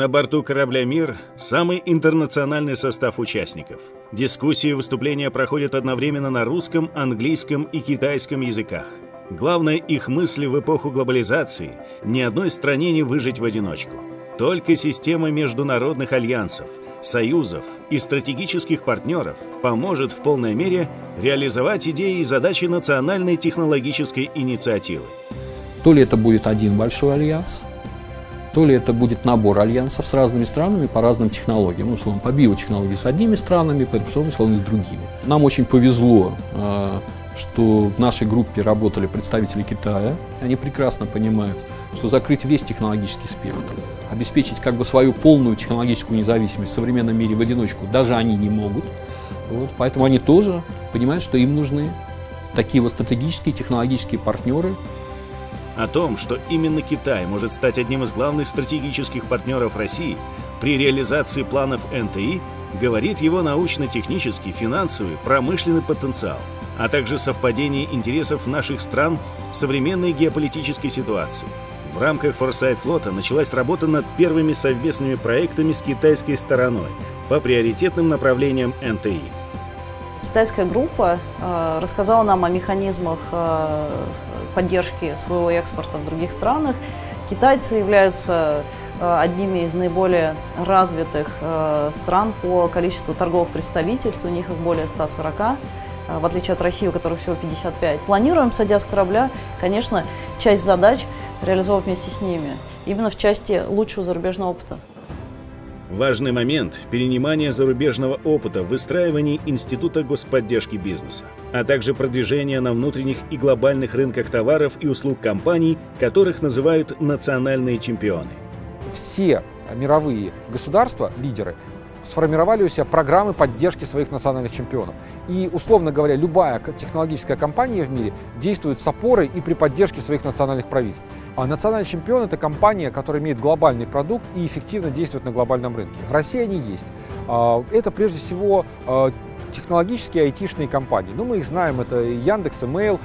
На борту корабля «Мир» самый интернациональный состав участников. Дискуссии и выступления проходят одновременно на русском, английском и китайском языках. Главное их мысли в эпоху глобализации – ни одной стране не выжить в одиночку. Только система международных альянсов, союзов и стратегических партнеров поможет в полной мере реализовать идеи и задачи национальной технологической инициативы. То ли это будет один большой альянс – то ли это будет набор альянсов с разными странами по разным технологиям. Ну, условно, по биотехнологии с одними странами, по информационным технологии с другими. Нам очень повезло, э, что в нашей группе работали представители Китая. Они прекрасно понимают, что закрыть весь технологический спектр, обеспечить как бы свою полную технологическую независимость в современном мире в одиночку даже они не могут. Вот, поэтому они тоже понимают, что им нужны такие вот стратегические технологические партнеры, о том, что именно Китай может стать одним из главных стратегических партнеров России при реализации планов НТИ, говорит его научно-технический, финансовый, промышленный потенциал, а также совпадение интересов наших стран с современной геополитической ситуацией. В рамках Форсайт флота началась работа над первыми совместными проектами с китайской стороной по приоритетным направлениям НТИ – Китайская группа э, рассказала нам о механизмах э, поддержки своего экспорта в других странах. Китайцы являются э, одними из наиболее развитых стран по количеству торговых представительств. У них их более 140 э, в отличие от России, у которой всего 55. Планируем, садя с корабля, конечно, часть задач реализовать вместе с ними, именно в части лучшего зарубежного опыта. Важный момент – перенимание зарубежного опыта в выстраивании Института господдержки бизнеса, а также продвижение на внутренних и глобальных рынках товаров и услуг компаний, которых называют национальные чемпионы. Все мировые государства, лидеры, сформировали у себя программы поддержки своих национальных чемпионов. И, условно говоря, любая технологическая компания в мире действует с опорой и при поддержке своих национальных правительств. А национальный чемпион – это компания, которая имеет глобальный продукт и эффективно действует на глобальном рынке. В России они есть. А, это, прежде всего, а, технологические айтишные компании. Ну, мы их знаем, это Яндекс, Email,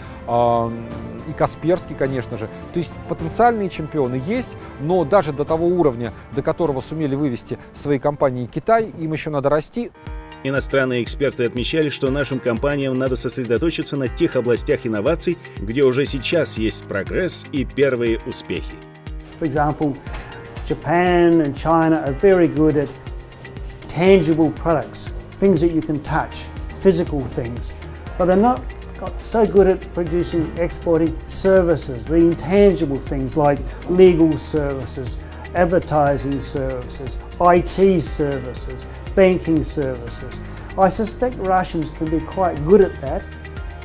и Касперский, конечно же. То есть потенциальные чемпионы есть, но даже до того уровня, до которого сумели вывести свои компании Китай, им еще надо расти. Иностранные эксперты отмечали, что нашим компаниям надо сосредоточиться на тех областях инноваций, где уже сейчас есть прогресс и первые успехи. For example, Japan and China are very good at tangible products, things that you can touch, physical things, but they're not so good at producing, exporting services, the intangible things like legal services, advertising services, IT services, banking services. I suspect Russians can be quite good at that,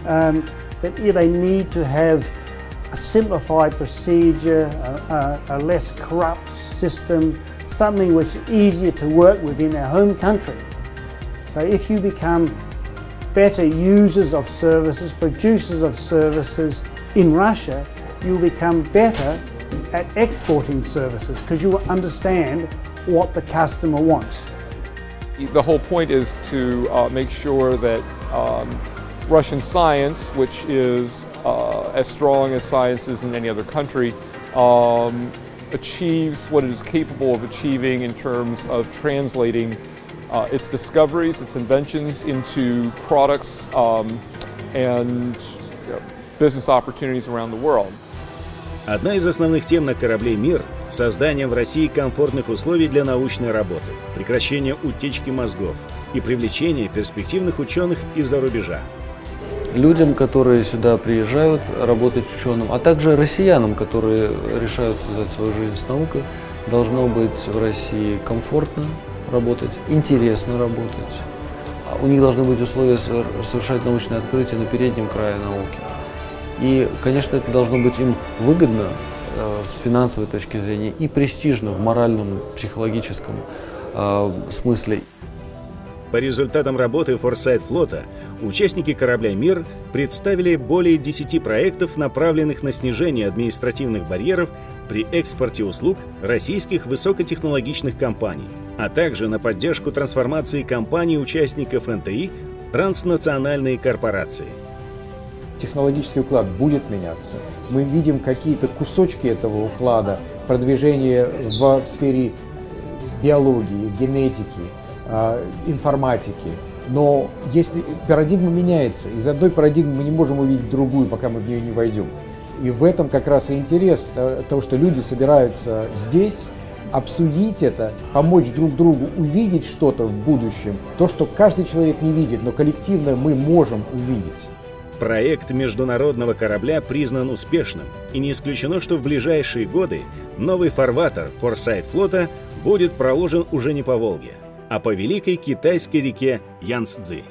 um, but yeah, they need to have a simplified procedure, a, a, a less corrupt system, something which is easier to work with in their home country. So if you become better users of services, producers of services in Russia, you'll become better at exporting services because you understand what the customer wants. The whole point is to uh, make sure that um, Russian science, which is uh, as strong as science is in any other country, um, achieves what it is capable of achieving in terms of translating uh, its discoveries, its inventions into products um, and you know, business opportunities around the world. Одна из основных тем на корабле «Мир» — создание в России комфортных условий для научной работы, прекращение утечки мозгов и привлечение перспективных ученых из-за рубежа. Людям, которые сюда приезжают работать ученым, а также россиянам, которые решают связать свою жизнь с наукой, должно быть в России комфортно, работать, интересно работать. А у них должны быть условия совершать научные открытия на переднем крае науки. И, конечно, это должно быть им выгодно э, с финансовой точки зрения и престижно в моральном, психологическом э, смысле. По результатам работы Форсайт флота участники корабля «Мир» представили более 10 проектов, направленных на снижение административных барьеров при экспорте услуг российских высокотехнологичных компаний, а также на поддержку трансформации компаний-участников НТИ в транснациональные корпорации. Технологический уклад будет меняться. Мы видим какие-то кусочки этого уклада, продвижение в сфере биологии, генетики, э, информатики. Но если парадигма меняется, из одной парадигмы мы не можем увидеть другую, пока мы в нее не войдем. И в этом как раз и интерес того, что люди собираются здесь, обсудить это, помочь друг другу увидеть что-то в будущем, то, что каждый человек не видит, но коллективно мы можем увидеть. Проект международного корабля признан успешным, и не исключено, что в ближайшие годы новый фарватер Форсайт флота будет проложен уже не по Волге, а по великой китайской реке Янцзы.